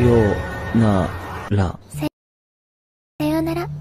よなら。さよなら。